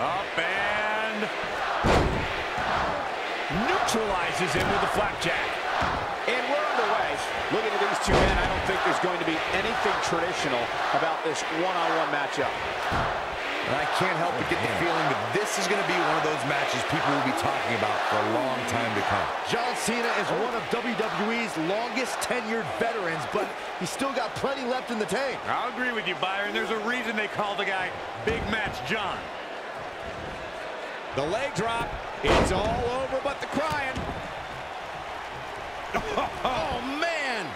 Up and... Neutralizes him with the flapjack. And we're underway. Looking at these two men, I don't think there's going to be anything traditional about this one-on-one -on -one matchup. And I can't help but get the mm-hmm. feeling that this is going to be one of those matches people will be talking about for a long time to come. John Cena is one of WWE's longest tenured veterans, but he's still got plenty left in the tank. I'll agree with you, Byron. There's a reason they call the guy Big Match John. The leg drop. It's all over but the crying. oh, man!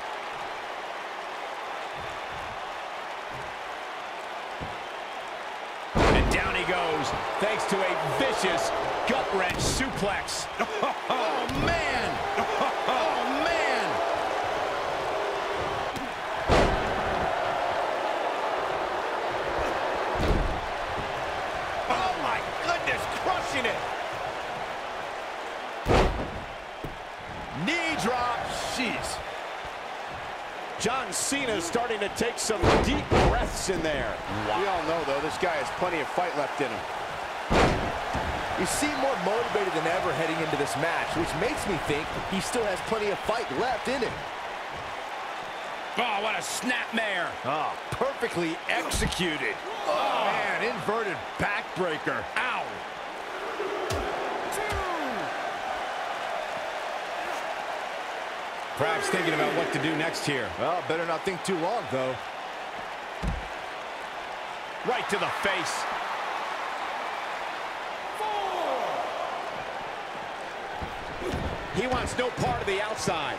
And down he goes, thanks to a vicious gut-wrench suplex. oh, man! Oh, man! Oh, my goodness, crushing it. Knee drop. Jeez. John Cena is starting to take some deep breaths in there. Wow. We all know, though, this guy has plenty of fight left in him. You seem more motivated than ever heading into this match, which makes me think he still has plenty of fight left in him. Oh, what a snapmare. Oh, perfectly executed. Oh, man, inverted backbreaker. Perhaps thinking about what to do next here. Well, better not think too long, though. Right to the face. He wants no part of the outside.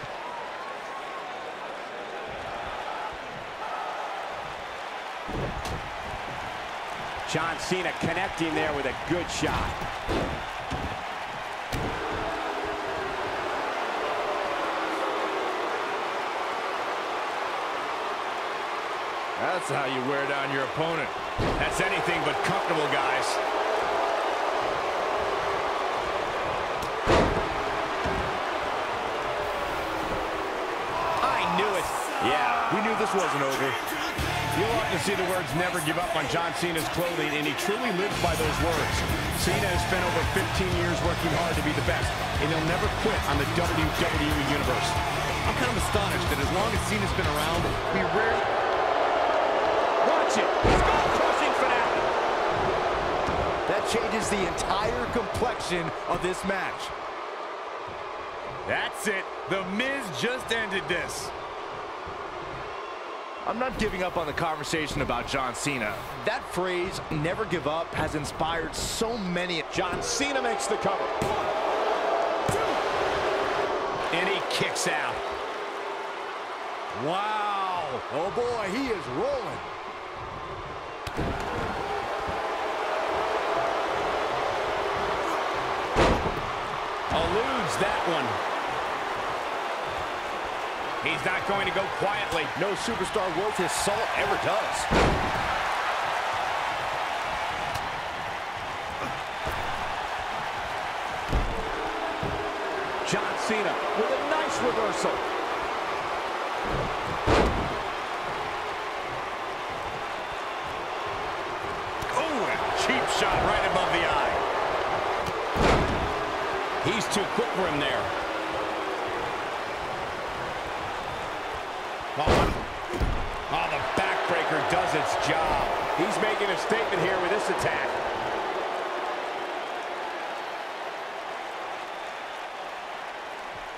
John Cena connecting there with a good shot. That's how you wear down your opponent. That's anything but comfortable, guys. I knew it. Yeah, we knew this wasn't over. You'll often see the words never give up on John Cena's clothing, and he truly lives by those words. Cena has spent over 15 years working hard to be the best, and he'll never quit on the WWE Universe. I'm kind of astonished that as long as Cena's been around, we rarely... That changes the entire complexion of this match. That's it. The Miz just ended this. I'm not giving up on the conversation about John Cena. That phrase, never give up, has inspired so many. John Cena makes the cover. And he kicks out. Wow. Oh, boy, he is rolling. Eludes that one. He's not going to go quietly. No superstar worth his salt ever does. John Cena with a nice reversal. Oh, a cheap shot right He's too quick for him there. Oh, oh, the backbreaker does its job. He's making a statement here with this attack.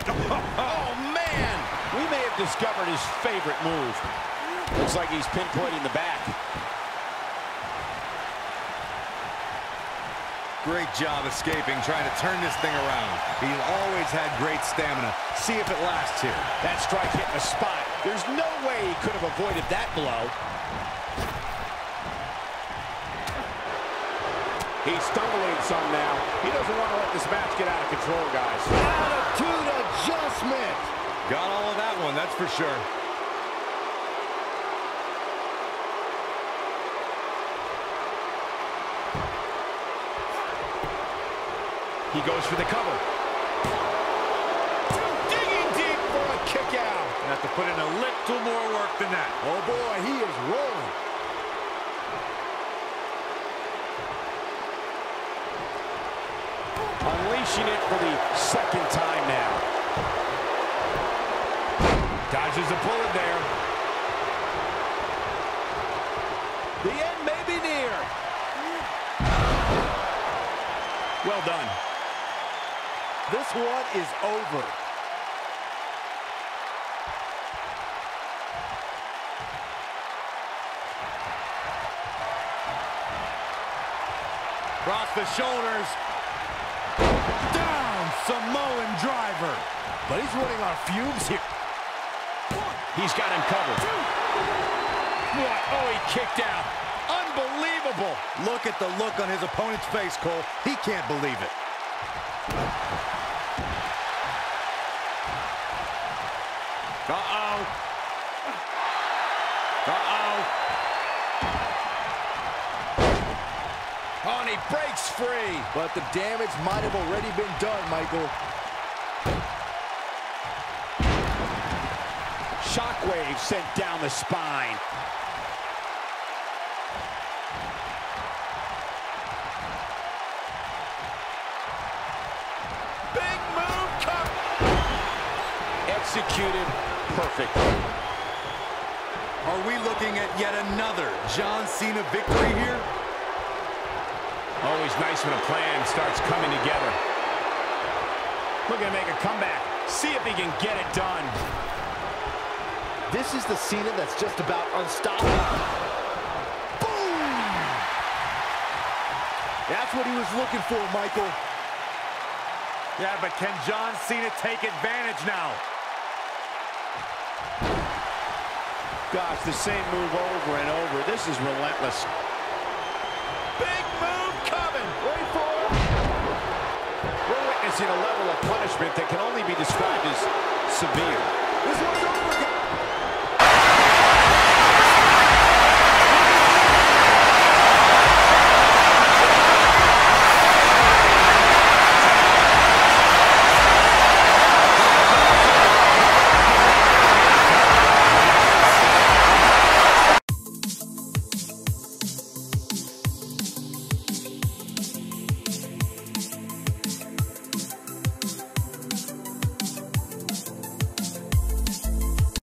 Oh, man! We may have discovered his favorite move. Looks like he's pinpointing the back. Great job escaping, trying to turn this thing around. He's always had great stamina. See if it lasts here. That strike hit the spot. There's no way he could have avoided that blow. He's stumbling some now. He doesn't want to let this match get out of control, guys. Attitude adjustment. Got all of that one, that's for sure. He goes for the cover. Digging deep for a kick out. Have to put in a little more work than that. Oh, boy, he is rolling. unleashing it for the second time now. Dodges the bullet there. The end may be near. Well done. This one is over. Across the shoulders. Down, Samoan driver. But he's running on fumes here. He's got him covered. What? Oh, he kicked out. Unbelievable. Look at the look on his opponent's face, Cole. He can't believe it. Uh-oh. Uh-oh. Oh, and he breaks free. But the damage might have already been done, Michael. Shockwave sent down the spine. Executed perfectly. Are we looking at yet another John Cena victory here? Always nice when a plan starts coming together. Looking to make a comeback. See if he can get it done. This is the Cena that's just about unstoppable. Boom! That's what he was looking for, Michael. Yeah, but can John Cena take advantage now? Gosh, the same move over and over. This is relentless. Big move coming. Wait for it. We're witnessing a level of punishment that can only be described as severe. This one's over, guys.